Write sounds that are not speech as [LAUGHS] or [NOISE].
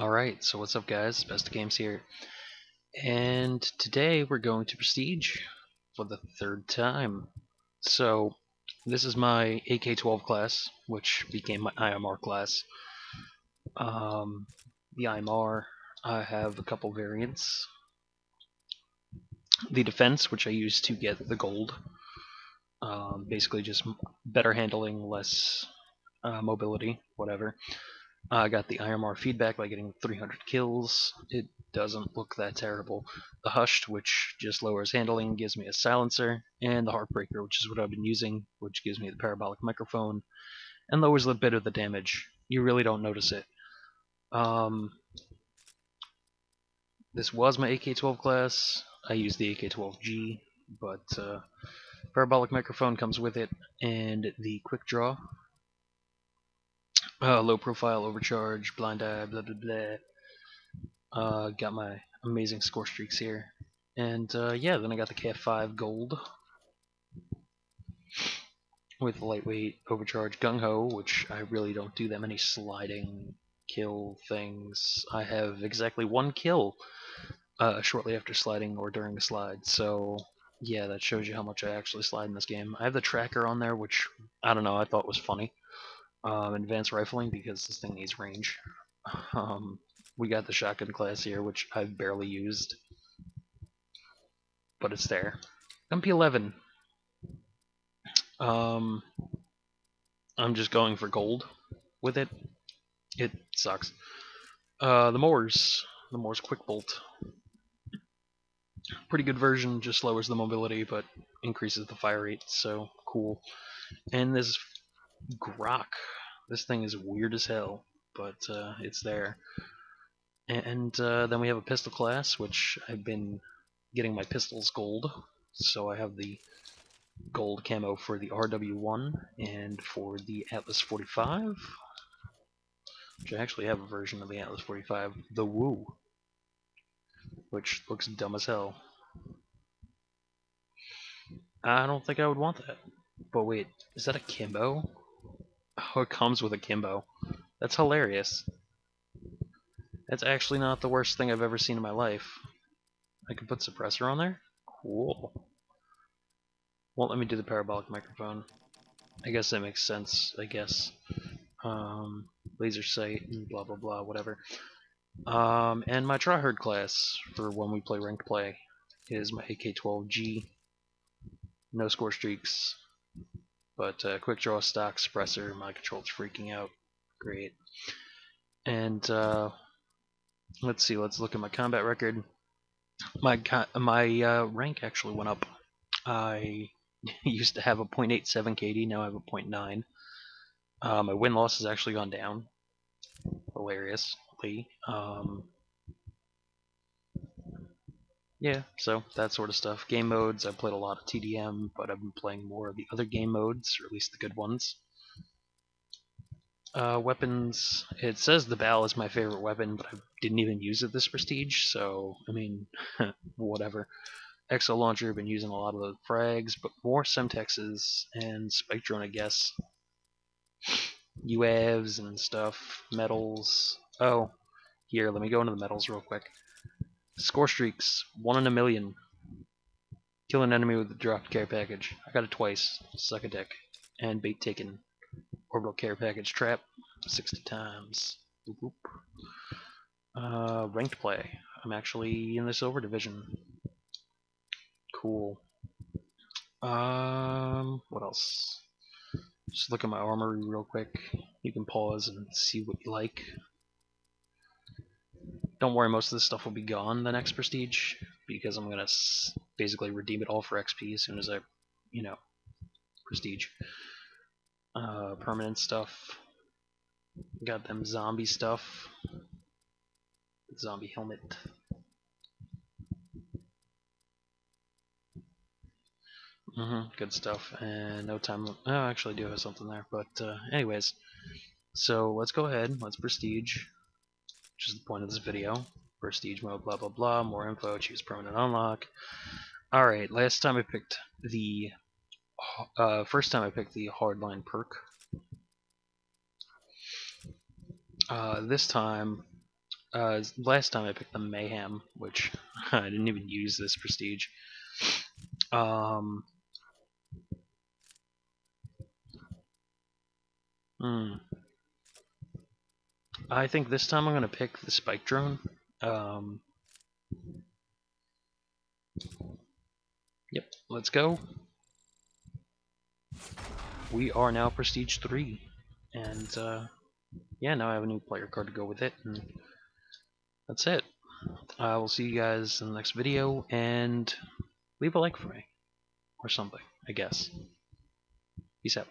Alright, so what's up guys, Best at Games here. And today we're going to Prestige for the third time. So, this is my AK-12 class, which became my IMR class. Um, the IMR, I have a couple variants. The defense, which I use to get the gold. Um, basically just better handling, less uh, mobility, whatever. I got the IMR feedback by getting 300 kills. It doesn't look that terrible. The Hushed, which just lowers handling, gives me a silencer, and the Heartbreaker, which is what I've been using, which gives me the parabolic microphone, and lowers a bit of the damage. You really don't notice it. Um, this was my AK-12 class. I use the AK-12G, but uh, parabolic microphone comes with it, and the quick draw, uh, low profile, overcharge, blind eye, blah blah blah. Uh, got my amazing score streaks here. And uh, yeah, then I got the KF5 gold with lightweight overcharge gung ho, which I really don't do that many sliding kill things. I have exactly one kill uh, shortly after sliding or during the slide, so yeah, that shows you how much I actually slide in this game. I have the tracker on there, which I don't know, I thought was funny um, advanced rifling because this thing needs range. [LAUGHS] Um, we got the shotgun class here, which I've barely used, but it's there. MP11. Um, I'm just going for gold with it. It sucks. Uh, the MORS. The MORS Quick Bolt. Pretty good version, just lowers the mobility, but increases the fire rate, so cool. And this Grok. This thing is weird as hell, but uh, it's there. And uh, then we have a pistol class, which I've been getting my pistols gold. So I have the gold camo for the RW1 and for the Atlas 45. Which I actually have a version of the Atlas 45, the Woo, which looks dumb as hell. I don't think I would want that. But wait, is that a Kimbo? It comes with a Kimbo. That's hilarious. That's actually not the worst thing I've ever seen in my life. I can put suppressor on there? Cool. Won't let me do the parabolic microphone. I guess that makes sense, I guess. Um, laser sight and blah blah blah, whatever. Um, and my tryhard class for when we play ranked play is my AK-12G. No score streaks, but uh, quick draw stock suppressor, my control's freaking out. Great. And uh, let's see, let's look at my combat record. My my uh, rank actually went up. I [LAUGHS] used to have a .87 KD, now I have a .9. Uh, my win loss has actually gone down. Hilariously. Um, yeah, so that sort of stuff. Game modes, I've played a lot of TDM, but I've been playing more of the other game modes, or at least the good ones. Uh, weapons, it says the BAL is my favorite weapon, but I didn't even use it this prestige, so, I mean, [LAUGHS] whatever. Exo Launcher, I've been using a lot of the frags, but more Semtexes and Spike Drone, I guess. UAVs and stuff, medals. Oh, here, let me go into the medals real quick. Score streaks, one in a million. Kill an enemy with a dropped care package. I got it twice. Suck a dick. And bait taken. Orbital care package trap, 60 times. Whoop, whoop. Uh, ranked play. I'm actually in the silver division. Cool. Um, what else? Just look at my armory real quick. You can pause and see what you like. Don't worry, most of this stuff will be gone the next Prestige, because I'm to basically redeem it all for XP as soon as I, you know, Prestige. Uh, permanent stuff. Got them zombie stuff. Zombie helmet. Mm -hmm, good stuff. And no time. Oh, actually, do have something there. But, uh, anyways. So, let's go ahead. Let's prestige which is the point of this video. Prestige mode, blah blah blah, more info, choose permanent unlock. Alright, last time I picked the, uh, first time I picked the hardline perk. Uh, this time, Uh, last time I picked the MAHEM, which [LAUGHS] I didn't even use this prestige. Um. Hmm. I think this time I'm gonna pick the Spike Drone. Um. Yep, let's go. We are now Prestige 3. And, uh, yeah, now I have a new player card to go with it. And that's it. I will see you guys in the next video, and leave a like for me. Or something, I guess. Peace out.